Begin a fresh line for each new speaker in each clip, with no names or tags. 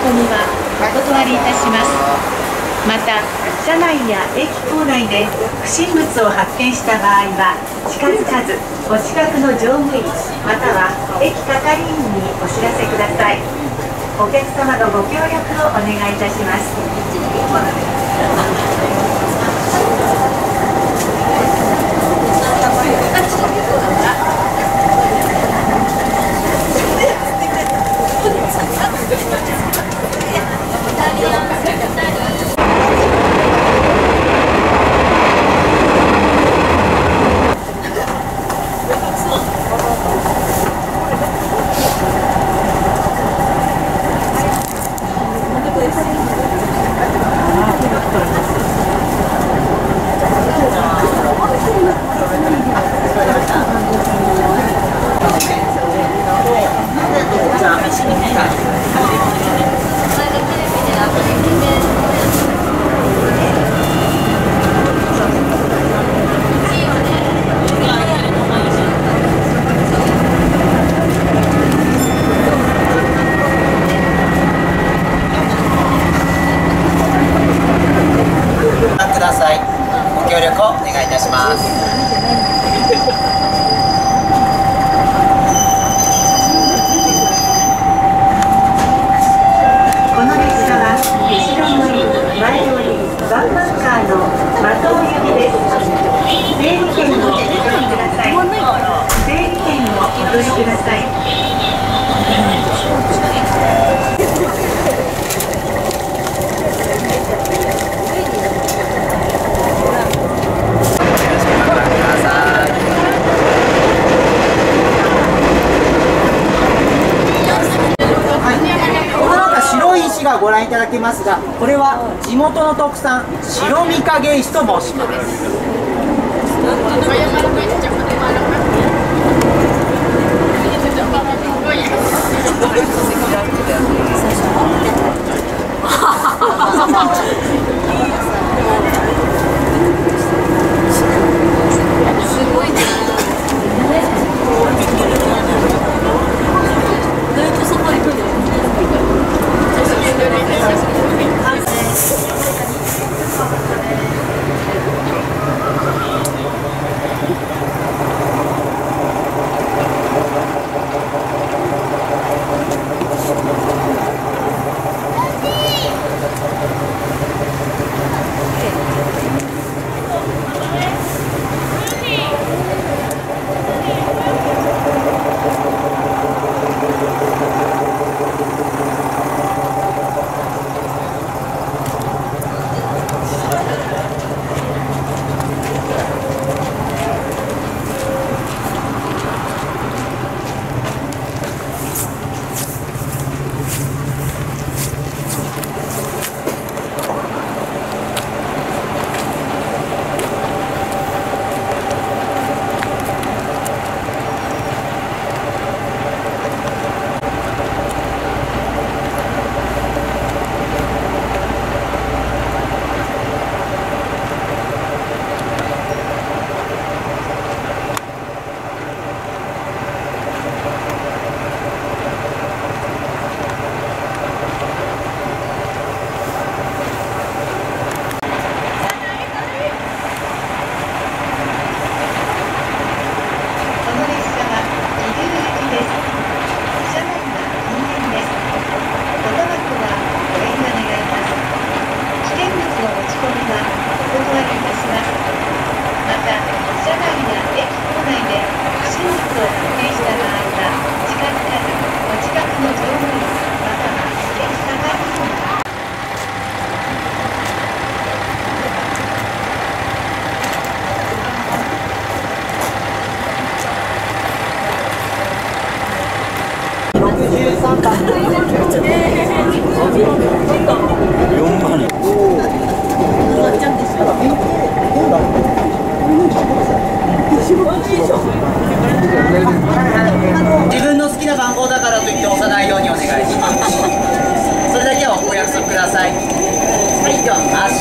込みはお断りいたします。また、車内や駅構内で不審物を発見した場合は近づかず、お近くの乗務員または駅係員にお知らせください。お客様のご協力をお願いいたします。
ご覧いた
だ
けますがこれは地元の特産白御影石と申します。
すごいね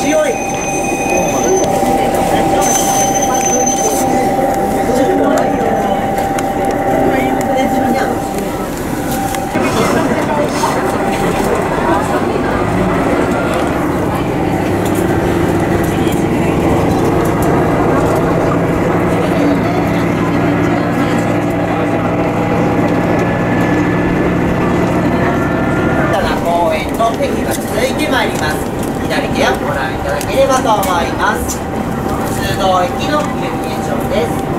強い。駅が続いてまいります。左手をご覧いただければと思います。通道駅のイルミーションです。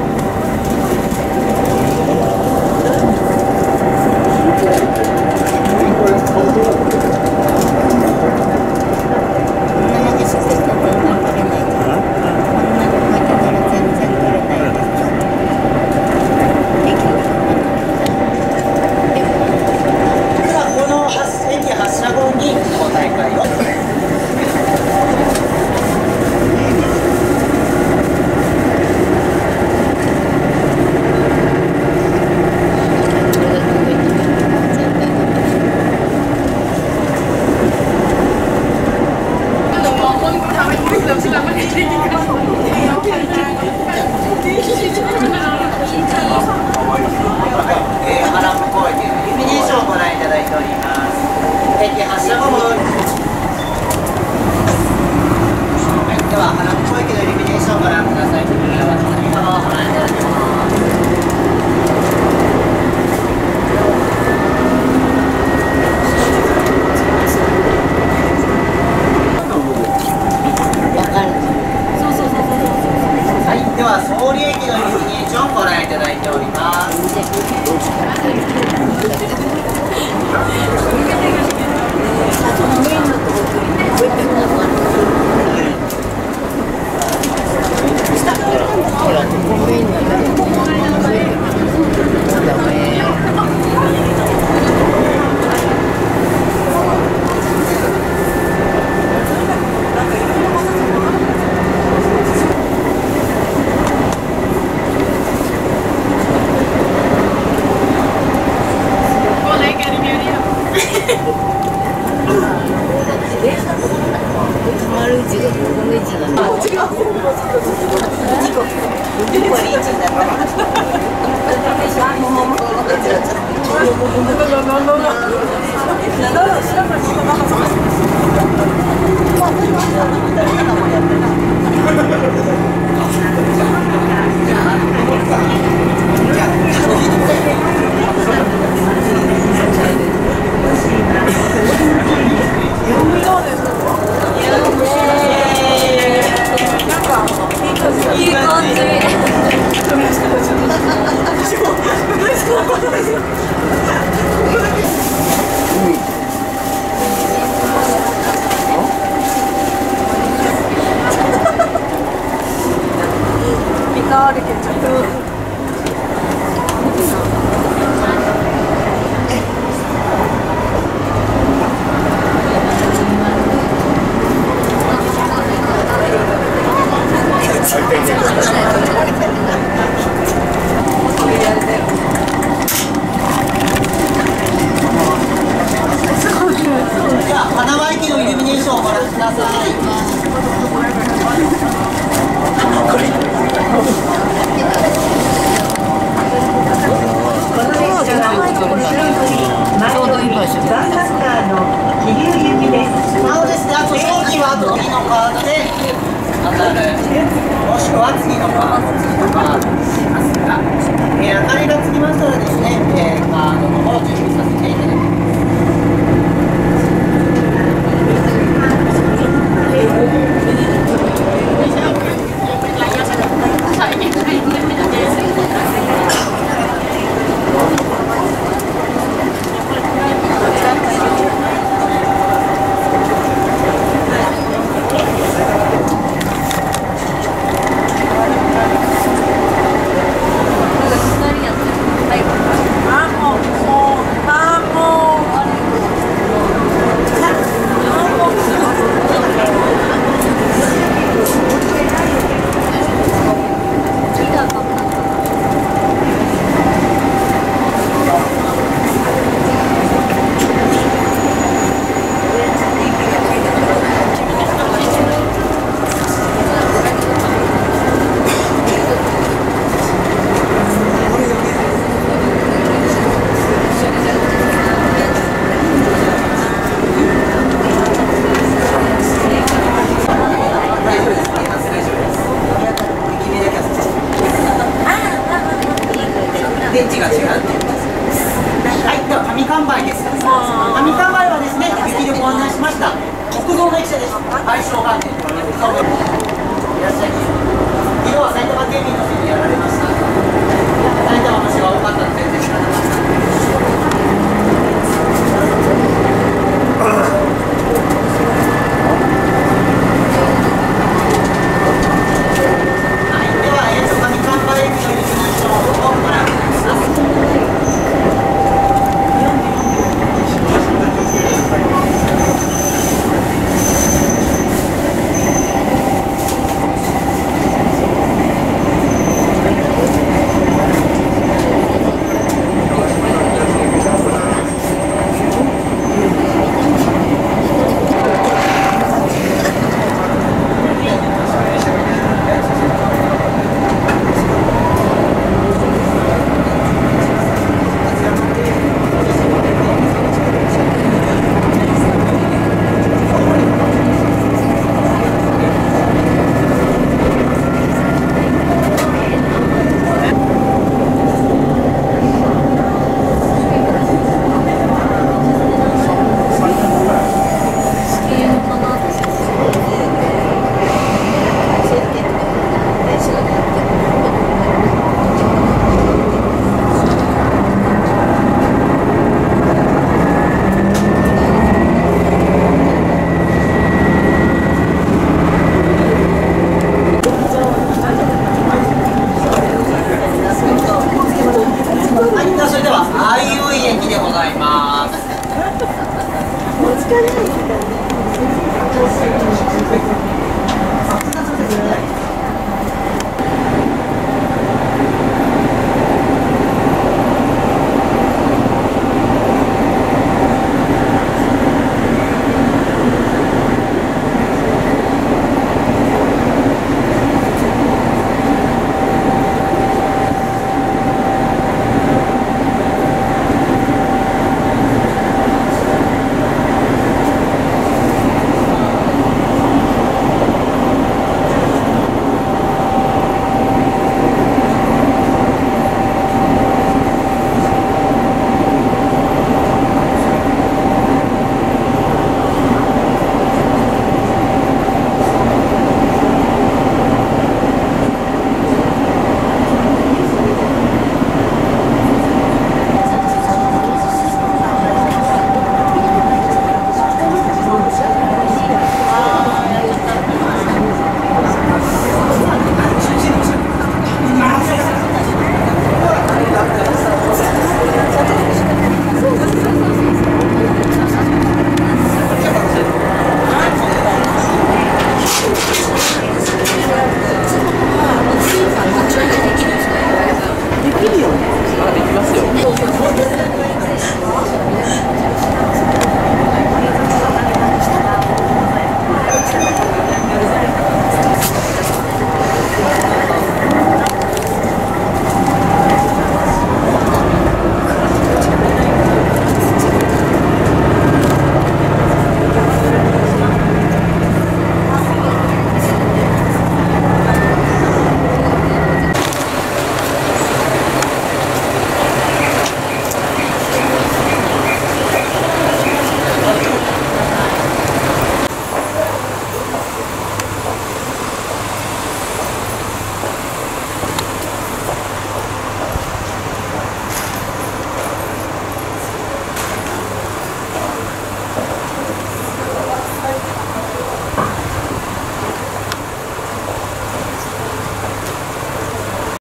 にこの大会を。
かないですか